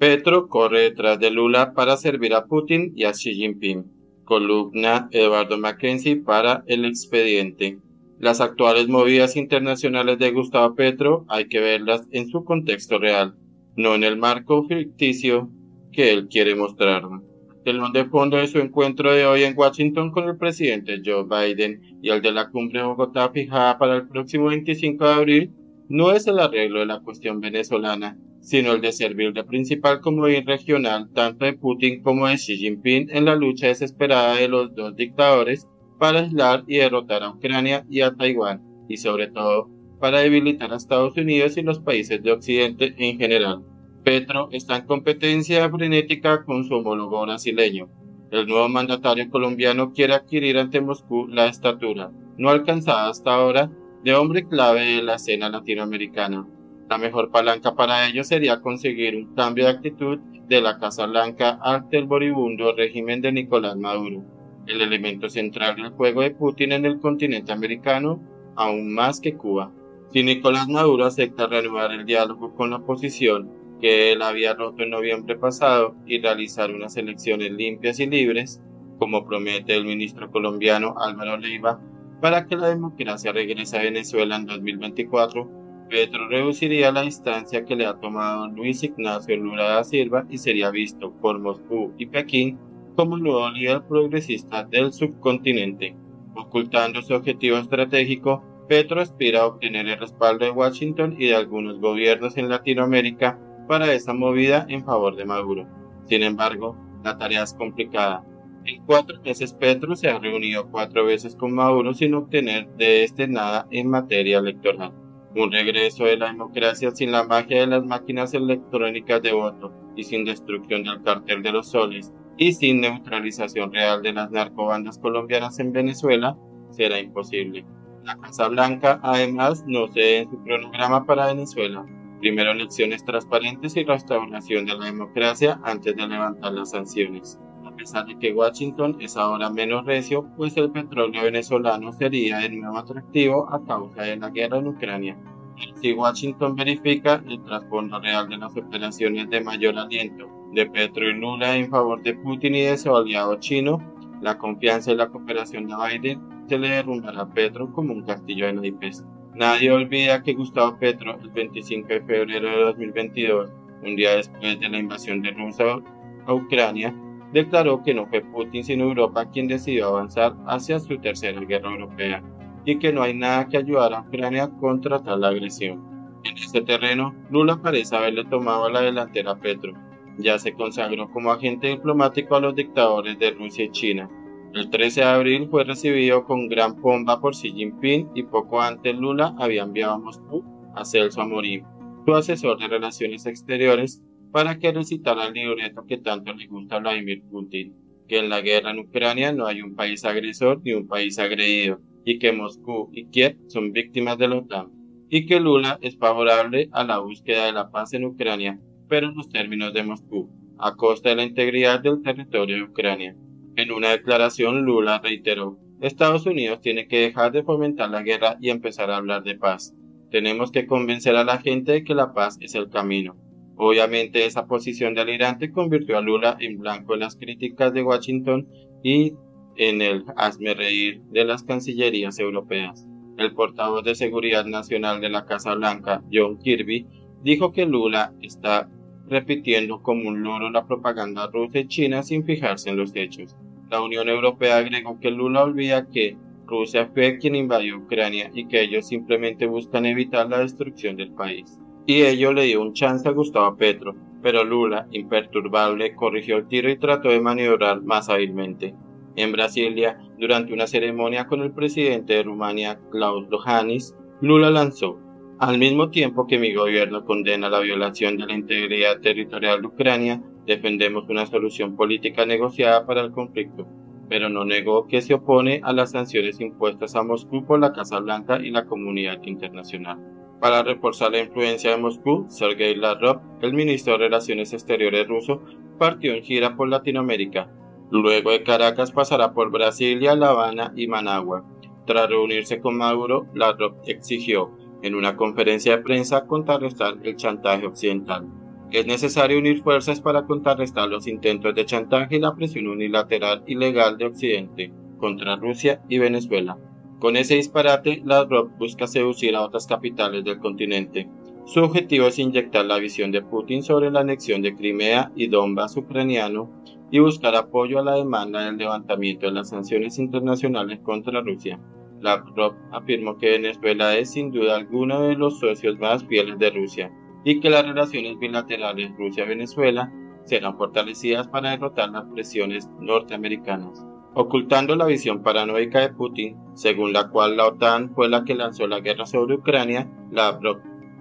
Petro corre detrás de Lula para servir a Putin y a Xi Jinping. Columna Eduardo Mackenzie para El Expediente. Las actuales movidas internacionales de Gustavo Petro hay que verlas en su contexto real, no en el marco ficticio que él quiere mostrar. Telón de fondo de su encuentro de hoy en Washington con el presidente Joe Biden y el de la cumbre de Bogotá fijada para el próximo 25 de abril no es el arreglo de la cuestión venezolana, sino el de servir de principal comodín regional tanto de Putin como de Xi Jinping en la lucha desesperada de los dos dictadores para aislar y derrotar a Ucrania y a Taiwán, y sobre todo para debilitar a Estados Unidos y los países de Occidente en general. Petro está en competencia frenética con su homólogo brasileño. El nuevo mandatario colombiano quiere adquirir ante Moscú la estatura, no alcanzada hasta ahora, de hombre clave de la escena latinoamericana. La mejor palanca para ello sería conseguir un cambio de actitud de la Casa Blanca ante el moribundo régimen de Nicolás Maduro, el elemento central del juego de Putin en el continente americano, aún más que Cuba. Si Nicolás Maduro acepta reanudar el diálogo con la oposición que él había roto en noviembre pasado y realizar unas elecciones limpias y libres, como promete el ministro colombiano Álvaro Leiva, para que la democracia regrese a Venezuela en 2024, Petro reduciría la distancia que le ha tomado Luis Ignacio Lula da Silva y sería visto por Moscú y Pekín como el nuevo líder progresista del subcontinente. Ocultando su objetivo estratégico, Petro aspira a obtener el respaldo de Washington y de algunos gobiernos en Latinoamérica para esa movida en favor de Maduro. Sin embargo, la tarea es complicada, en cuatro meses Petro se ha reunido cuatro veces con Maduro sin obtener de este nada en materia electoral. Un regreso de la democracia sin la magia de las máquinas electrónicas de voto y sin destrucción del cartel de los soles y sin neutralización real de las narcobandas colombianas en Venezuela será imposible. La Casa Blanca además no cede en su cronograma para Venezuela. Primero elecciones transparentes y restauración de la democracia antes de levantar las sanciones pesar de que Washington es ahora menos recio, pues el petróleo venezolano sería de nuevo atractivo a causa de la guerra en Ucrania. Si Washington verifica el trasfondo real de las operaciones de mayor aliento de Petro y Lula en favor de Putin y de su aliado chino, la confianza y la cooperación de Biden se le derrumbará a Petro como un castillo de naipes. Nadie olvida que Gustavo Petro, el 25 de febrero de 2022, un día después de la invasión de Rusia a Ucrania, declaró que no fue Putin sino Europa quien decidió avanzar hacia su tercera guerra europea y que no hay nada que ayudar a Ucrania contra tal agresión. En este terreno, Lula parece haberle tomado la delantera a Petro. Ya se consagró como agente diplomático a los dictadores de Rusia y China. El 13 de abril fue recibido con gran pompa por Xi Jinping y poco antes Lula había enviado a Moscú a Celso Amorim, su asesor de relaciones exteriores, para que recitara el libreto que tanto le gusta a Vladimir Putin, que en la guerra en Ucrania no hay un país agresor ni un país agredido, y que Moscú y Kiev son víctimas de la OTAN, y que Lula es favorable a la búsqueda de la paz en Ucrania, pero en los términos de Moscú, a costa de la integridad del territorio de Ucrania. En una declaración, Lula reiteró, Estados Unidos tiene que dejar de fomentar la guerra y empezar a hablar de paz. Tenemos que convencer a la gente de que la paz es el camino. Obviamente esa posición delirante convirtió a Lula en blanco de las críticas de Washington y en el hazme reír de las cancillerías europeas. El portavoz de Seguridad Nacional de la Casa Blanca, John Kirby, dijo que Lula está repitiendo como un loro la propaganda rusa y china sin fijarse en los hechos. La Unión Europea agregó que Lula olvida que Rusia fue quien invadió Ucrania y que ellos simplemente buscan evitar la destrucción del país y ello le dio un chance a Gustavo Petro, pero Lula, imperturbable, corrigió el tiro y trató de maniobrar más hábilmente. En Brasilia, durante una ceremonia con el presidente de Rumania, Klaus Lohanis, Lula lanzó, al mismo tiempo que mi gobierno condena la violación de la integridad territorial de Ucrania, defendemos una solución política negociada para el conflicto, pero no negó que se opone a las sanciones impuestas a Moscú por la Casa Blanca y la comunidad internacional. Para reforzar la influencia de Moscú, Sergei Lavrov, el ministro de Relaciones Exteriores ruso, partió en gira por Latinoamérica. Luego de Caracas pasará por Brasilia, La Habana y Managua. Tras reunirse con Maduro, Lavrov exigió, en una conferencia de prensa, contrarrestar el chantaje occidental. Es necesario unir fuerzas para contrarrestar los intentos de chantaje y la presión unilateral ilegal de Occidente contra Rusia y Venezuela. Con ese disparate, la DROP busca seducir a otras capitales del continente. Su objetivo es inyectar la visión de Putin sobre la anexión de Crimea y Donbass ucraniano y buscar apoyo a la demanda del levantamiento de las sanciones internacionales contra Rusia. La DROP afirmó que Venezuela es sin duda alguno de los socios más fieles de Rusia y que las relaciones bilaterales Rusia-Venezuela serán fortalecidas para derrotar las presiones norteamericanas ocultando la visión paranoica de Putin, según la cual la OTAN fue la que lanzó la guerra sobre Ucrania, la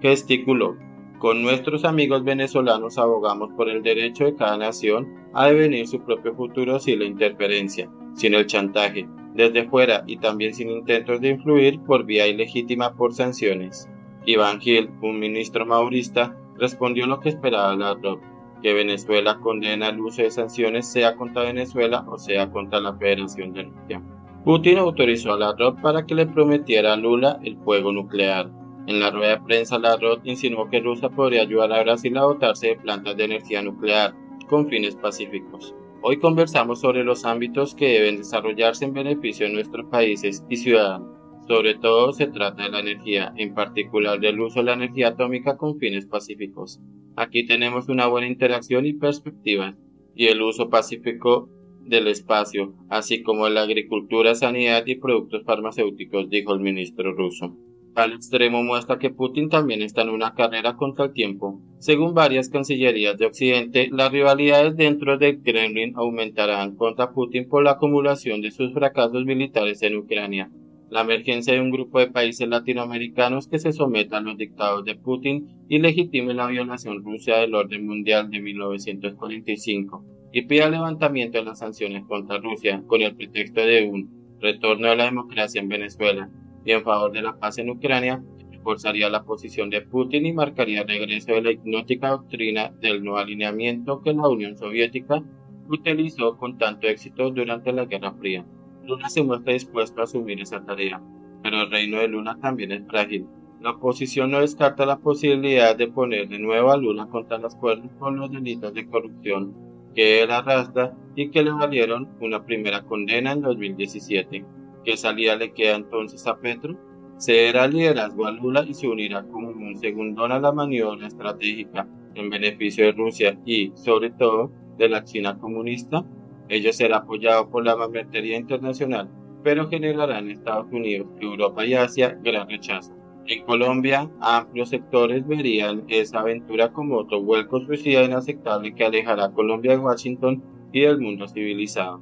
gesticuló. Con nuestros amigos venezolanos abogamos por el derecho de cada nación a devenir su propio futuro sin la interferencia, sin el chantaje, desde fuera y también sin intentos de influir por vía ilegítima por sanciones. Iván Gil, un ministro maurista, respondió lo que esperaba la ROC que Venezuela condena el uso de sanciones sea contra Venezuela o sea contra la Federación de Rusia. Putin autorizó a Lavrov para que le prometiera a Lula el fuego nuclear. En la rueda de prensa, Lavrov insinuó que Rusia podría ayudar a Brasil a dotarse de plantas de energía nuclear con fines pacíficos. Hoy conversamos sobre los ámbitos que deben desarrollarse en beneficio de nuestros países y ciudadanos. Sobre todo se trata de la energía, en particular del uso de la energía atómica con fines pacíficos. Aquí tenemos una buena interacción y perspectiva, y el uso pacífico del espacio, así como la agricultura, sanidad y productos farmacéuticos, dijo el ministro ruso. Al extremo muestra que Putin también está en una carrera contra el tiempo. Según varias cancillerías de Occidente, las rivalidades dentro del Kremlin aumentarán contra Putin por la acumulación de sus fracasos militares en Ucrania la emergencia de un grupo de países latinoamericanos que se sometan a los dictados de Putin y legitime la violación rusa del orden mundial de 1945 y pida levantamiento de las sanciones contra Rusia con el pretexto de un retorno de la democracia en Venezuela y en favor de la paz en Ucrania, reforzaría la posición de Putin y marcaría el regreso de la hipnótica doctrina del no alineamiento que la Unión Soviética utilizó con tanto éxito durante la Guerra Fría. Luna se muestra dispuesto a asumir esa tarea, pero el reino de Luna también es frágil. La oposición no descarta la posibilidad de poner de nuevo a Luna contra las cuerdas por los delitos de corrupción que él arrastra y que le valieron una primera condena en 2017. ¿Qué salida le queda entonces a Petro? Cederá liderazgo a Lula y se unirá como un segundón a la maniobra estratégica en beneficio de Rusia y, sobre todo, de la China comunista. Ello será apoyado por la mambertería internacional, pero generará en Estados Unidos, Europa y Asia gran rechazo. En Colombia, amplios sectores verían esa aventura como otro vuelco suicida inaceptable que alejará a Colombia de Washington y del mundo civilizado.